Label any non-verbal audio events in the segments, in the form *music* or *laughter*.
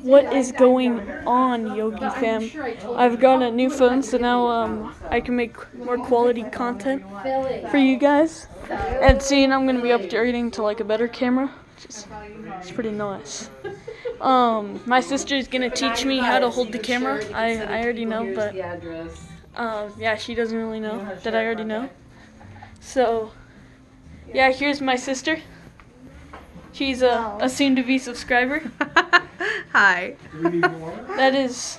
What is going on, Yogi fam? I've got a new phone, so now um, I can make more quality content for you guys. And soon I'm gonna be upgrading to like a better camera, which is it's pretty nice. Um, my sister's gonna teach me how to hold the camera. I, I already know, but uh, yeah, she doesn't really know that I already know. So yeah, here's my sister. She's a, a soon-to-be subscriber. *laughs* Hi. That is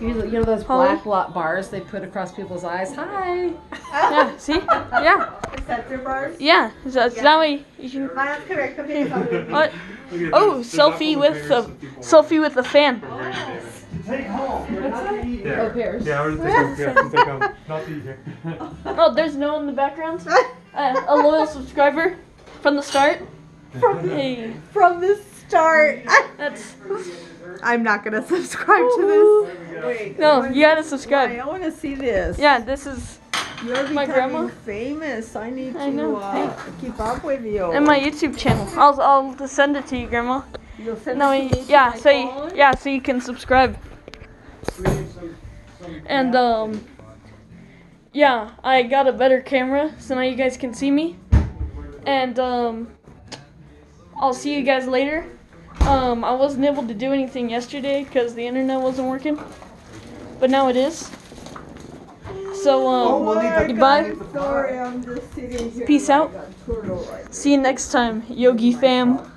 You know, you know those Holly? black lot bars they put across people's eyes? Hi. yeah. See, yeah, Is that your bars? yeah. So, so that way you can. Mine's correct. Okay, *laughs* so- What? Oh, selfie with a selfie with the fan. Take home. You're not to eat. Oh, pears. Yeah, we're just taking, yeah, to take home. Not to eat here. Oh, there's no one in the background. Uh, a loyal subscriber from the start. Hey, *laughs* From the start. that's *laughs* I'm not gonna subscribe to this. Wait. no. You gotta subscribe. I want to see this. Yeah, this is You're My becoming grandma? famous. I need I to know. uh, keep up with you. in my YouTube channel. I'll I'll send it to you, Grandma. You'll send No, it to me to yeah. my So you, phone? yeah, so you can subscribe. And um, yeah, I got a better camera, so now you guys can see me. And um, I'll see you guys later. Um, I wasn't able to do anything yesterday because the internet wasn't working, but now it is. So um, we'll goodbye. Sorry, I'm just here. Peace out. right See you next time, Yogi fam.